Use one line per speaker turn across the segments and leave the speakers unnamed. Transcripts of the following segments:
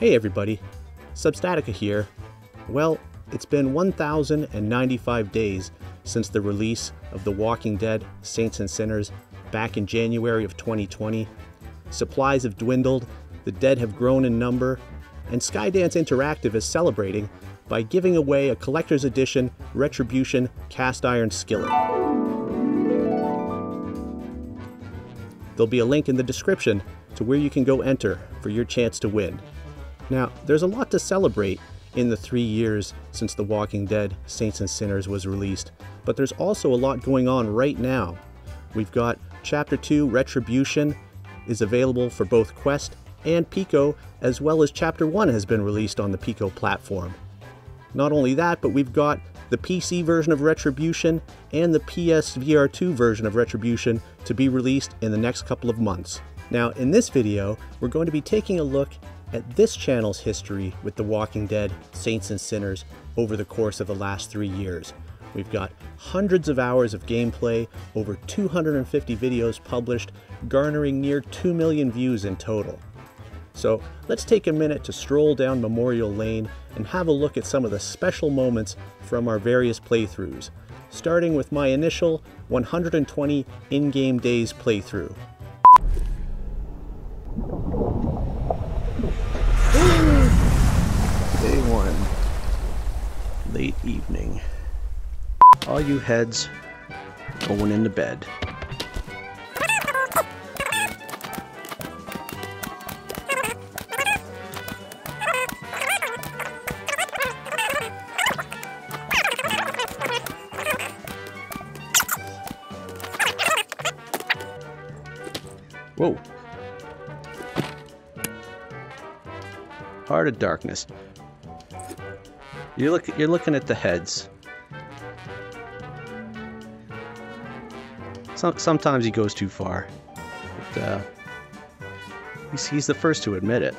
Hey everybody, Substatica here. Well, it's been 1,095 days since the release of The Walking Dead Saints and Sinners back in January of 2020. Supplies have dwindled, the dead have grown in number, and Skydance Interactive is celebrating by giving away a collector's edition Retribution cast iron skillet. There'll be a link in the description to where you can go enter for your chance to win. Now, there's a lot to celebrate in the three years since The Walking Dead Saints and Sinners was released, but there's also a lot going on right now. We've got Chapter 2 Retribution is available for both Quest and Pico, as well as Chapter 1 has been released on the Pico platform. Not only that, but we've got the PC version of Retribution and the PSVR2 version of Retribution to be released in the next couple of months. Now, in this video, we're going to be taking a look at this channel's history with The Walking Dead, Saints and Sinners over the course of the last three years. We've got hundreds of hours of gameplay, over 250 videos published, garnering near 2 million views in total. So let's take a minute to stroll down Memorial Lane and have a look at some of the special moments from our various playthroughs, starting with my initial 120 in-game days playthrough. Day one. Late evening. All you heads going into bed. Whoa. Heart of Darkness. You're, look, you're looking at the heads. Some, sometimes he goes too far. But, uh, he's, he's the first to admit it.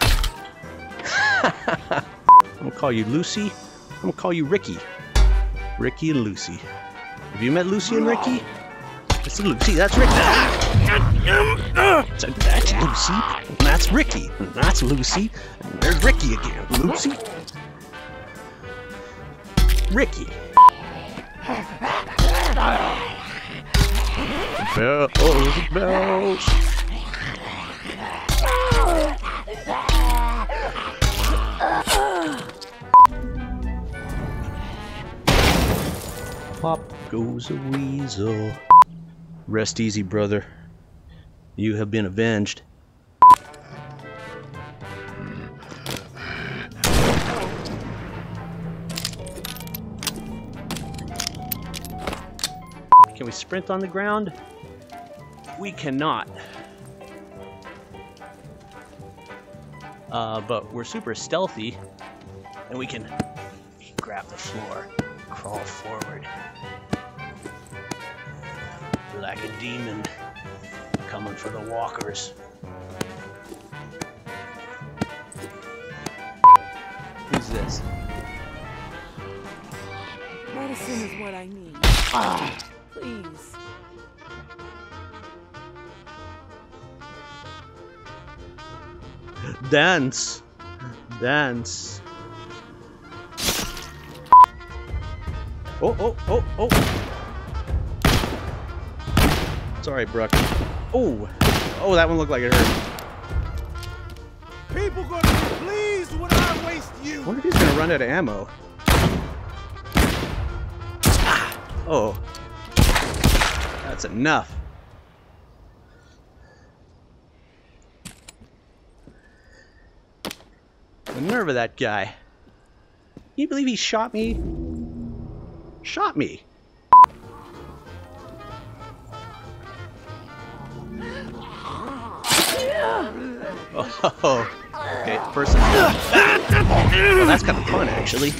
I'm gonna call you Lucy. I'm gonna call you Ricky. Ricky and Lucy. Have you met Lucy and Ricky? That's Lucy, that's Ricky. So that's Lucy, and that's Ricky, and that's Lucy, and there's Ricky again. Lucy. Ricky. Bells, oh, bells. Pop goes a weasel. Rest easy, brother. You have been avenged. Can we sprint on the ground? We cannot. Uh, but we're super stealthy, and we can grab the floor, crawl forward like a demon coming for the walkers. Who's this?
Medicine is what I need. Ah, please.
Dance. Dance. Oh, oh, oh, oh. Sorry, Brooke. Oh, oh, that one looked like it hurt.
People gonna be pleased when I waste you.
I wonder if he's gonna run out of ammo. Ah, oh, that's enough. The nerve of that guy. Can you believe he shot me? Shot me. Oh, okay, first. Well, that's kind of fun, actually.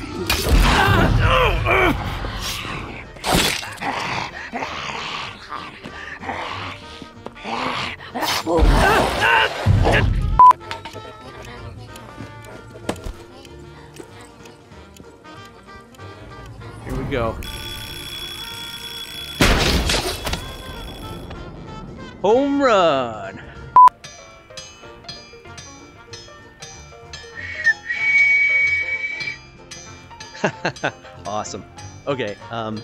Here we go. Home run! awesome. Okay, um.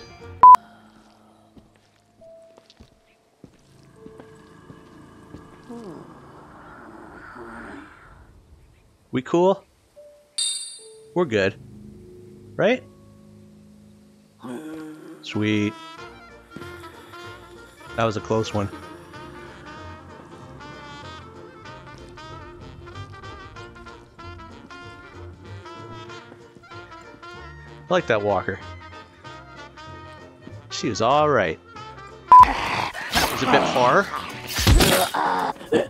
We cool? We're good. Right? Sweet. That was a close one. I like that walker. She was alright. That was a bit far.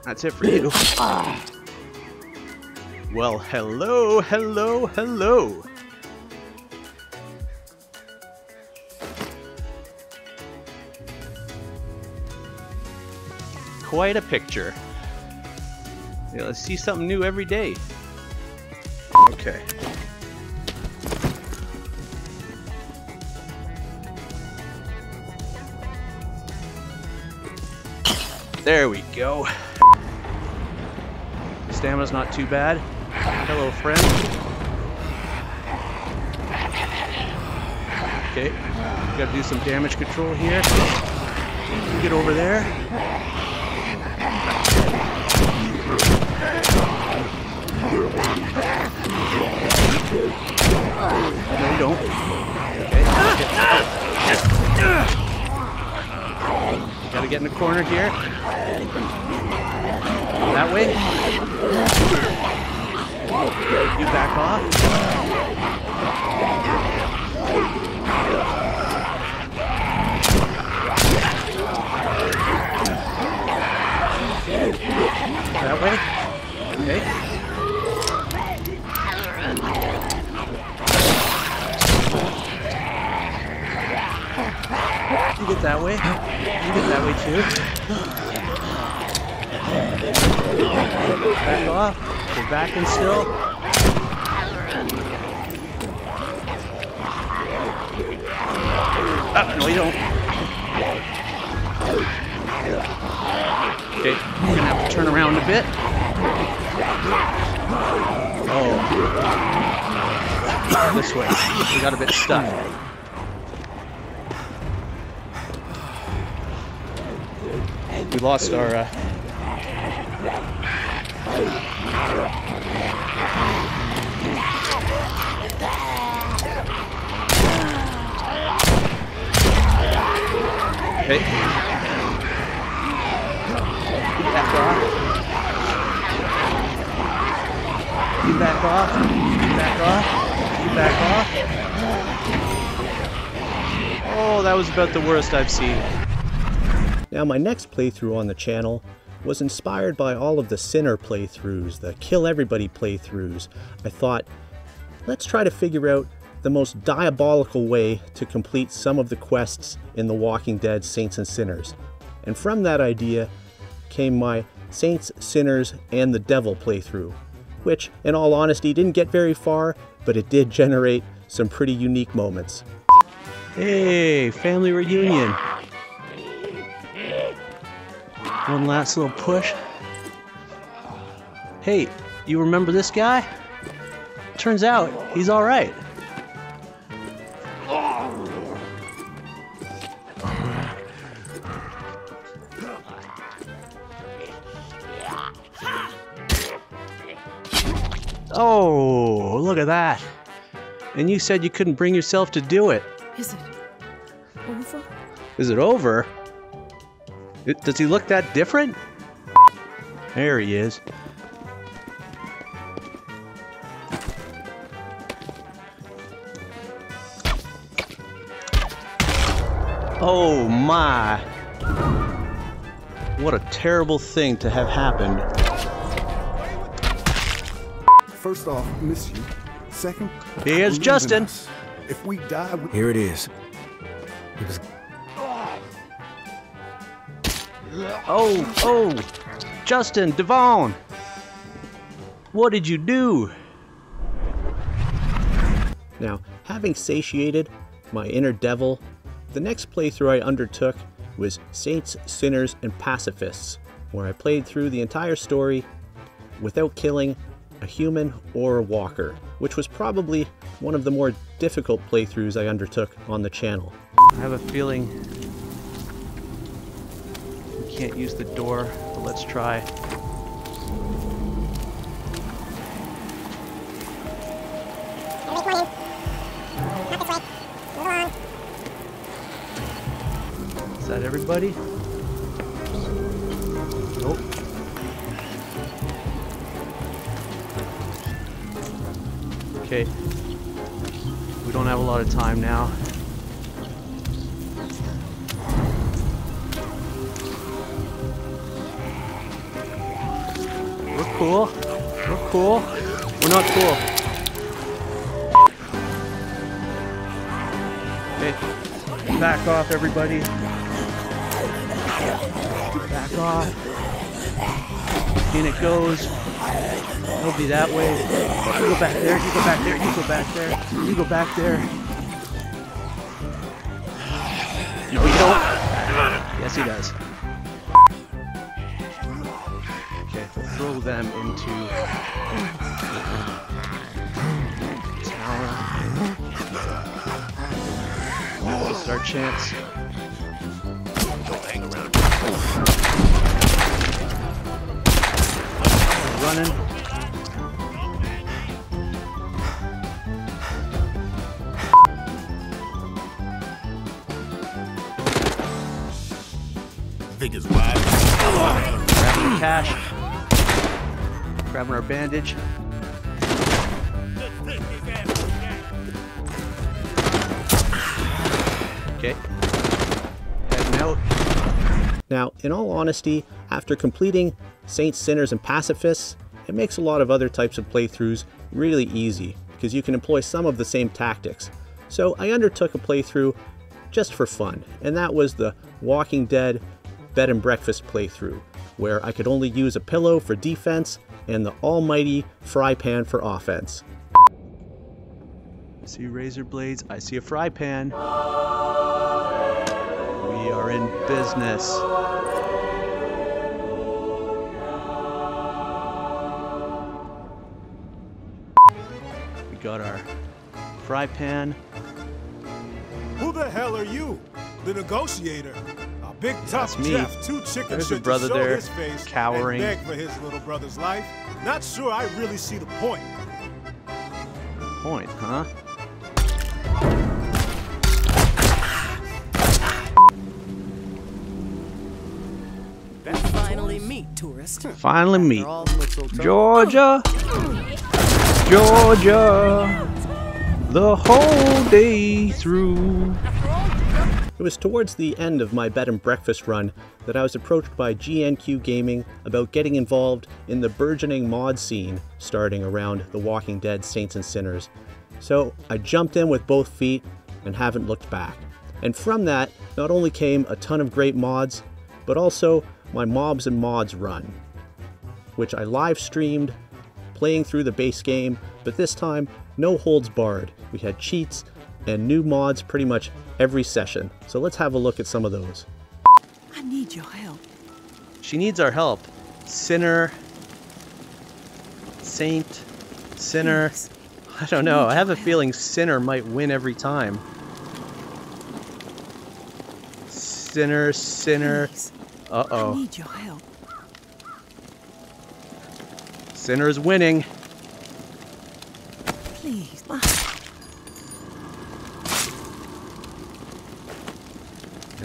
That's it for you. Well, hello, hello, hello. Quite a picture. Yeah, let's see something new every day. Okay. There we go. Stamina's not too bad. Hello, friend. Okay, gotta do some damage control here. Get over there. No, you don't. Okay. Gotta get in the corner here. That way. You back off. That way. Okay. You get that way. You get that way too. Back off. We're backing still. Ah, no, you don't. Okay, we're gonna have to turn around a bit. Oh. This way. We got a bit stuck. We lost our. Uh... Okay. Back off. You back off. You. Oh, that was about the worst I've seen. Now, my next playthrough on the channel was inspired by all of the Sinner playthroughs, the Kill Everybody playthroughs. I thought, let's try to figure out the most diabolical way to complete some of the quests in The Walking Dead Saints and Sinners. And from that idea came my Saints, Sinners, and the Devil playthrough, which, in all honesty, didn't get very far, but it did generate some pretty unique moments. Hey, family reunion! One last little push. Hey, you remember this guy? Turns out he's alright. Oh, look at that. And you said you couldn't bring yourself to do it.
Is it over?
Is it over? It- does he look that different? There he is. Oh my. What a terrible thing to have happened.
First off, miss you. Second,
Here's
I believe in
Justin.
us. If we die, we...
Here it is. It was
Oh, oh, Justin, Devon. What did you do? Now, having satiated my inner devil, the next playthrough I undertook was Saints, Sinners, and Pacifists, where I played through the entire story without killing
a human or a walker, which was probably one of the more difficult playthroughs I undertook on the channel.
I have a feeling we can't use the door, but let's try. Is that everybody? Nope. Okay. We don't have a lot of time now. Cool. We're cool. We're not cool. Okay. Back off, everybody. Back off. In it goes. It'll be that way. You go back there. You go back there. You go back there. You go back there. No, you don't. Yes, he does. Throw them into tower. This is our chance. Running.
Figures wide.
Grabbing the cash. Grabbing our bandage. Okay. Heading out.
Now, in all honesty, after completing Saints, Sinners, and Pacifists, it makes a lot of other types of playthroughs really easy because you can employ some of the same tactics. So I undertook a playthrough just for fun, and that was the Walking Dead Bed and Breakfast playthrough, where I could only use a pillow for defense and the almighty fry pan for offense.
I see razor blades. I see a fry pan. We are in business. We got our fry pan.
Who the hell are you? The negotiator. A big tough
That's me.
Jeff, two chickens
There's
should
your brother
show
there,
his face
cowering.
and beg for his little brother's life. Not sure I really see the point.
Point, huh?
Finally meet, tourist.
Finally meet
After all the mistletoe.
Georgia, Georgia, the whole day through.
It was towards the end of my bed and breakfast run that I was approached by GNQ Gaming about getting involved in the burgeoning mod scene starting around The Walking Dead Saints and Sinners. So I jumped in with both feet and haven't looked back. And from that, not only came a ton of great mods, but also my Mobs and Mods run, which I live streamed playing through the base game, but this time, no holds barred. We had cheats and new mods pretty much every session. So let's have a look at some of those.
I need your help.
She needs our help. Sinner, saint, sinner.
Please.
I don't know. I have a feeling sinner might win every time. Sinner, sinner.
Please.
Uh
I
oh.
need your help.
Sinner's winning.
Please. My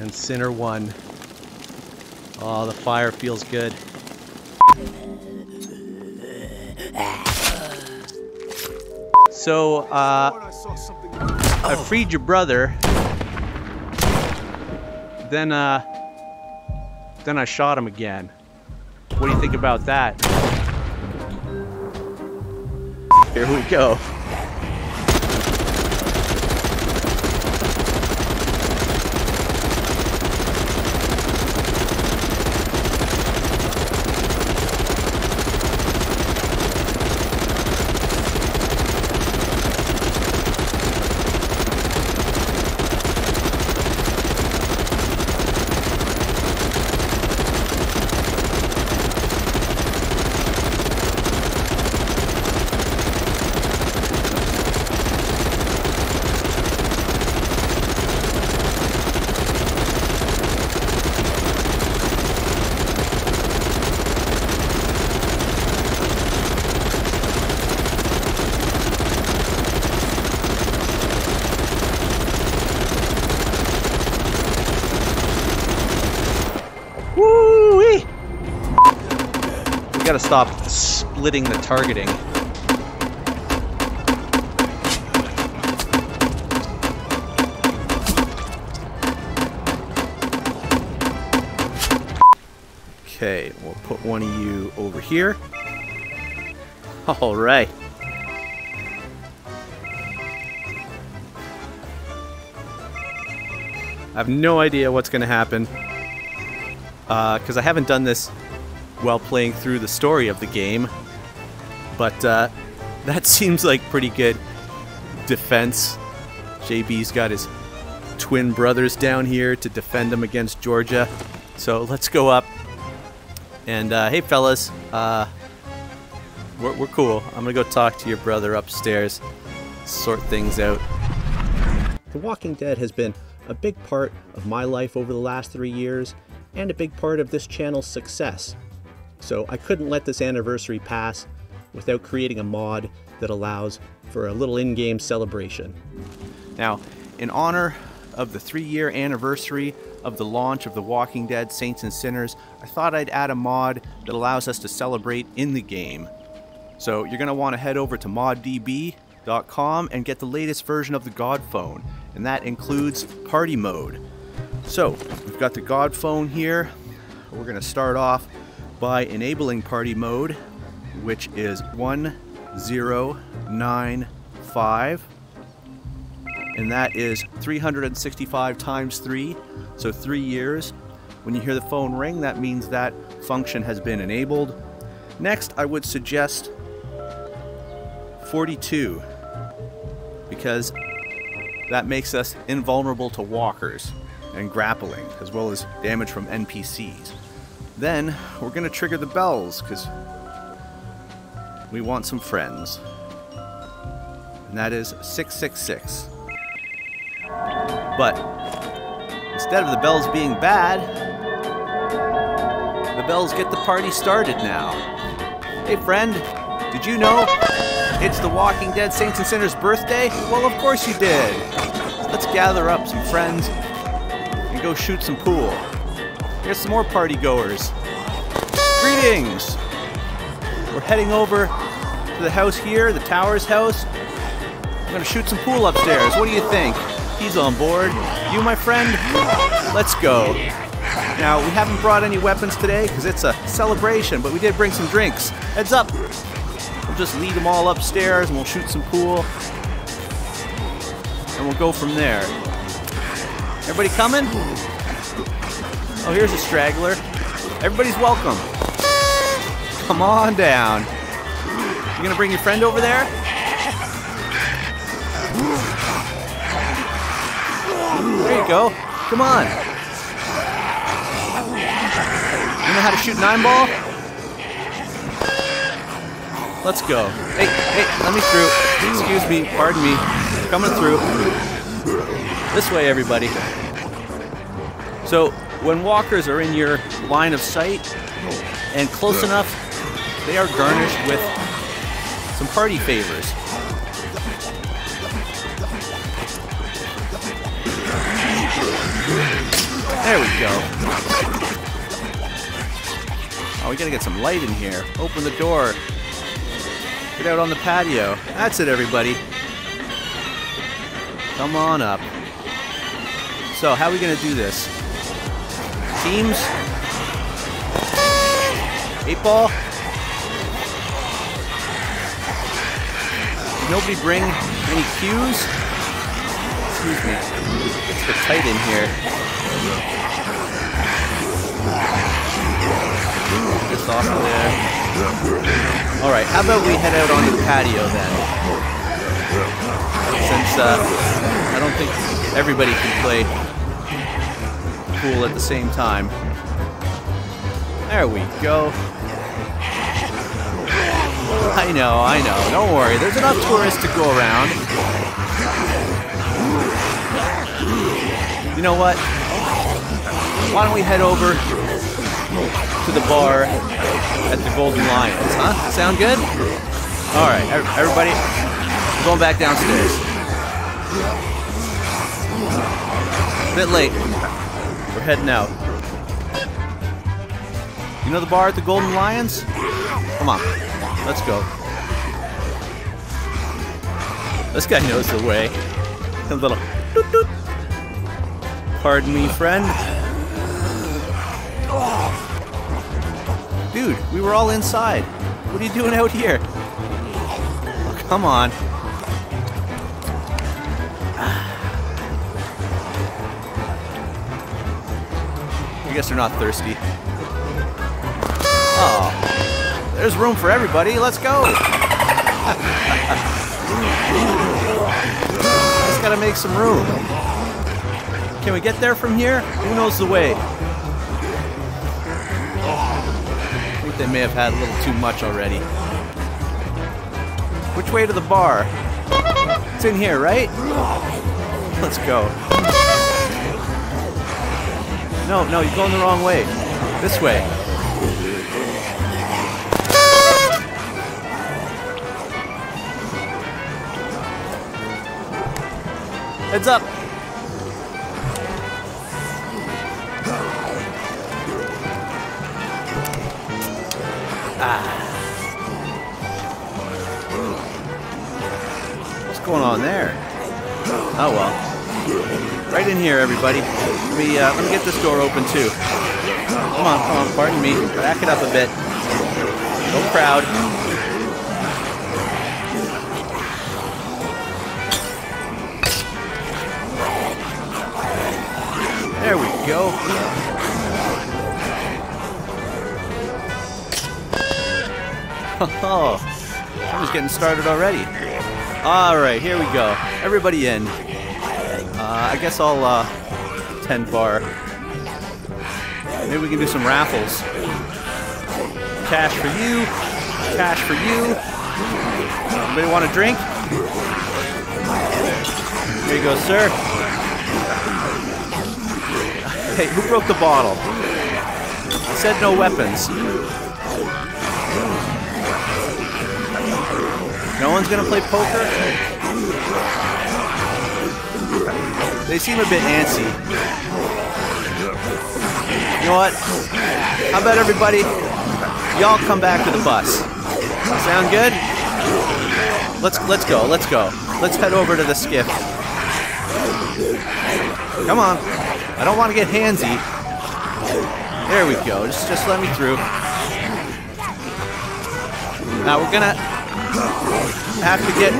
And Sinner won. Oh, the fire feels good. So, uh.
I
freed your brother. Then, uh, then I shot him again. What do you think about that? Here we go. We gotta stop splitting the targeting. Okay, we'll put one of you over here. All right. I have no idea what's going to happen Uh, because I haven't done this while playing through the story of the game. But uh, that seems like pretty good defense. JB's got his twin brothers down here to defend him against Georgia. So let's go up. And uh, hey, fellas, uh, we're, we're cool. I'm gonna go talk to your brother upstairs, sort things out.
The Walking Dead has been a big part of my life over the last three years and a big part of this channel's success. So I couldn't let this anniversary pass without creating a mod that allows for a little in-game celebration.
Now, in honor of the three year anniversary of the launch of The Walking Dead Saints and Sinners, I thought I'd add a mod that allows us to celebrate in the game. So you're going to want to head over to moddb.com and get the latest version of the God phone, and that includes party mode. So we've got the God phone here. We're going to start off by enabling party mode, which is 1095 and that is 365 times 3, so 3 years. When you hear the phone ring, that means that function has been enabled. Next, I would suggest 42, because that makes us invulnerable to walkers and grappling, as well as damage from NPCs. Then, we're going to trigger the bells, because we want some friends. And that is 666. But instead of the bells being bad, the bells get the party started now. Hey, friend, did you know it's the Walking Dead Saints and Sinners birthday? Well, of course you did. Let's gather up some friends and go shoot some pool. Here's some more party goers. Greetings! We're heading over to the house here, the Towers house. I'm gonna shoot some pool upstairs. What do you think? He's on board. You, my friend? Let's go. Now, we haven't brought any weapons today because it's a celebration, but we did bring some drinks. Heads up! We'll just lead them all upstairs and we'll shoot some pool. And we'll go from there. Everybody coming? Oh, here's a straggler. Everybody's welcome. Come on down. You gonna bring your friend over there? There you go. Come on. You know how to shoot nine ball? Let's go. Hey, hey, let me through. Excuse me, pardon me. Coming through. This way, everybody. So, when walkers are in your line of sight and close enough, they are garnished with some party favors. There we go. Oh, we gotta get some light in here. Open the door. Get out on the patio. That's it, everybody. Come on up. So, how are we gonna do this? Teams? Eight ball? Nobody bring any cues? Excuse me. It's a tight in here. This off of there. Alright, how about we head out on the patio then? Since uh, I don't think everybody can play pool at the same time. There we go. I know, I know. Don't worry. There's enough tourists to go around. You know what? Why don't we head over to the bar at the Golden Lions, huh? Sound good? All right, everybody, we're going back downstairs. bit late. Heading out. You know the bar at the Golden Lions? Come on, let's go. This guy knows the way. A little doot doot. Pardon me, friend. Dude, we were all inside. What are you doing out here? Oh, come on. I guess they're not thirsty. Oh, there's room for everybody. Let's go. Just gotta make some room. Can we get there from here? Who knows the way? I think they may have had a little too much already. Which way to the bar? It's in here, right? Let's go. No, no, you're going the wrong way. This way. Heads up. Ah. What's going on there? Oh well. Right in here, everybody. Let me uh, let me get this door open too. Come on, come on. Pardon me. Back it up a bit. No crowd. There we go. Oh, I'm just getting started already. All right, here we go. Everybody in. Uh, I guess I'll uh, 10 bar. Maybe we can do some raffles. Cash for you. Cash for you. Anybody want a drink? Here you go, sir. Hey, who broke the bottle? I said no weapons. No one's gonna play poker? They seem a bit antsy. You know what? How about everybody? Y'all come back to the bus. Sound good? Let's let's go. Let's go. Let's head over to the skiff. Come on. I don't want to get handsy. There we go. Just just let me through. Now we're gonna have to get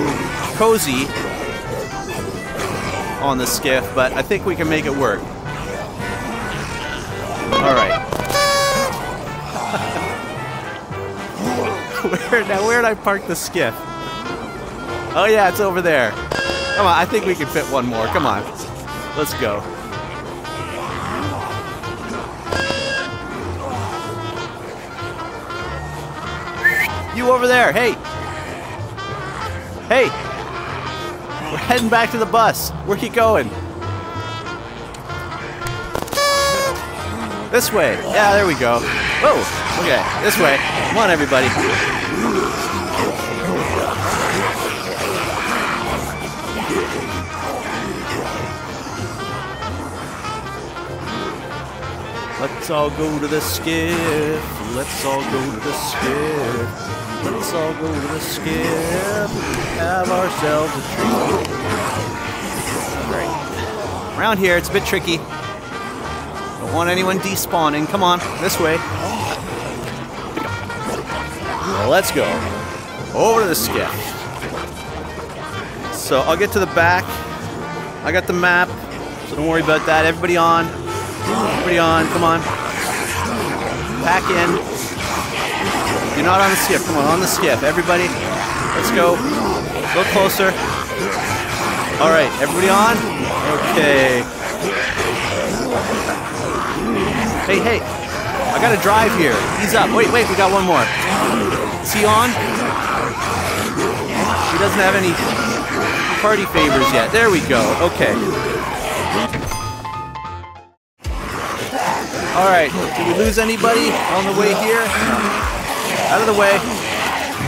cozy on the skiff, but I think we can make it work. All right. where now? Where did I park the skiff? Oh yeah, it's over there. Come on, I think we can fit one more. Come on, let's go. You over there, hey! Hey! We're heading back to the bus. Where you going? This way. Yeah, there we go. Whoa! Okay, this way. Come on, everybody. Let's all go to the skiff. Let's all go to the skiff. Let's all go to the skiff. Have ourselves a treat. Around here, it's a bit tricky. Don't want anyone despawning. Come on, this way. Well, let's go. Over to the skiff. So I'll get to the back. I got the map, so don't worry about that. Everybody on. Everybody on, come on. Back in. You're not on the skiff. Come on, on the skiff. Everybody, let's go. Little closer. All right, everybody on? Okay. Hey, hey. I gotta drive here. He's up. Wait, wait, we got one more. Is he on? He doesn't have any party favors yet. There we go. Okay. All right. Did we lose anybody on the way here? Out of the way.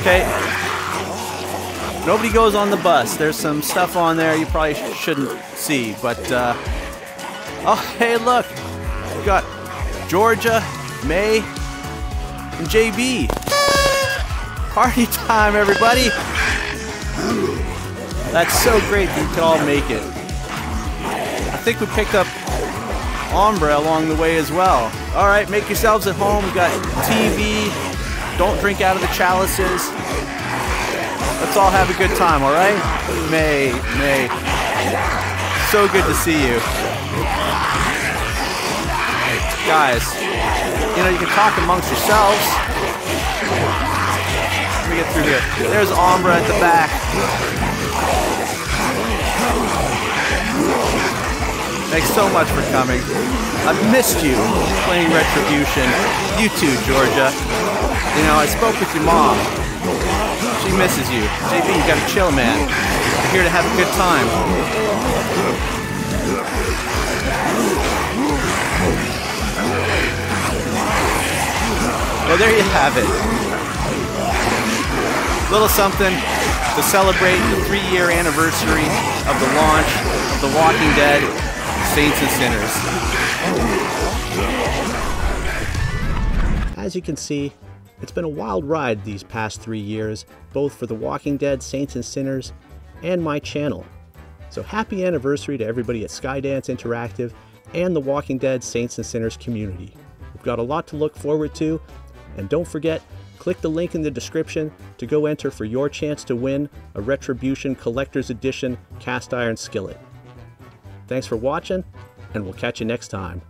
Okay. Nobody goes on the bus. There's some stuff on there you probably sh- shouldn't see, but uh, oh, hey, look. We got Georgia, May, and JB. Party time, everybody! That's so great that you could all make it. I think we picked up Ombre along the way as well. All right, make yourselves at home. We got TV. Don't drink out of the chalices. Let's all have a good time, all right? May, May. So good to see you. Guys, you know, you can talk amongst yourselves. Let me get through here. There's Ombre at the back. Thanks so much for coming. I've missed you playing Retribution. You too, Georgia. You know, I spoke with your mom. She misses you. JB, you gotta chill, man. You're here to have a good time. Well, there you have it. Little something to celebrate the three-year anniversary of the launch of The Walking Dead Saints and Sinners.
As you can see, it's been a wild ride these past three years, both for The Walking Dead Saints and Sinners and my channel. So happy anniversary to everybody at Skydance Interactive and the Walking Dead Saints and Sinners community. We've got a lot to look forward to, and don't forget, click the link in the description to go enter for your chance to win a Retribution Collector's Edition cast iron skillet. Thanks for watching, and we'll catch you next time.